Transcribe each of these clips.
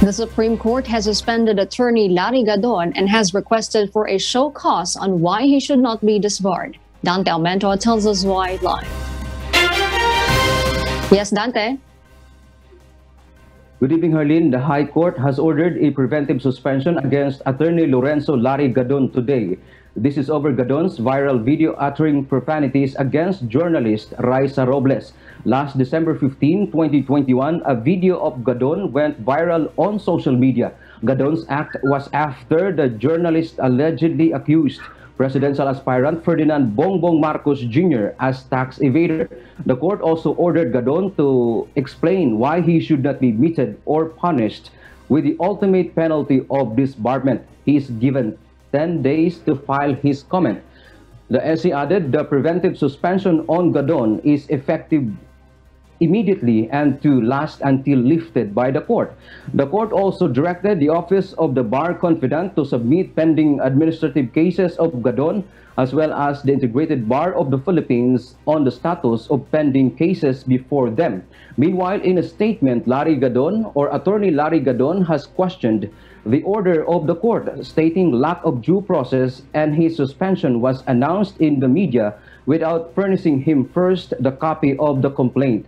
The Supreme Court has suspended attorney Larry Gadon and has requested for a show cause on why he should not be disbarred. Dante Almento tells us why live. Yes, Dante? Good evening, Harleen. The High Court has ordered a preventive suspension against attorney Lorenzo Larry Gadon today. This is over Gadon's viral video uttering profanities against journalist Raisa Robles. Last December 15, 2021, a video of Gadon went viral on social media. Gadon's act was after the journalist allegedly accused presidential aspirant Ferdinand Bongbong Marcos Jr. as tax evader. The court also ordered Gadon to explain why he should not be meted or punished with the ultimate penalty of disbarment. He is given 10 days to file his comment. The SC added the preventive suspension on Gadon is effective immediately and to last until lifted by the court. The court also directed the Office of the Bar Confidant to submit pending administrative cases of Gadon as well as the Integrated Bar of the Philippines on the status of pending cases before them. Meanwhile, in a statement, Larry Gadon or attorney Larry Gadon has questioned the order of the court stating lack of due process and his suspension was announced in the media without furnishing him first the copy of the complaint.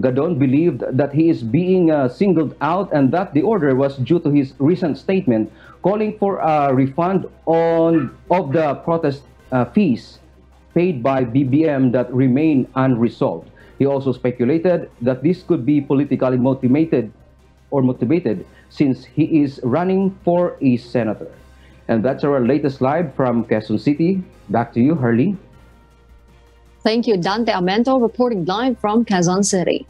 Gadon believed that he is being uh, singled out and that the order was due to his recent statement calling for a refund on of the protest uh, fees paid by BBM that remain unresolved. He also speculated that this could be politically motivated or motivated since he is running for a senator. And that's our latest live from Quezon City. Back to you, Harley. Thank you, Dante Almento, reporting live from Quezon City.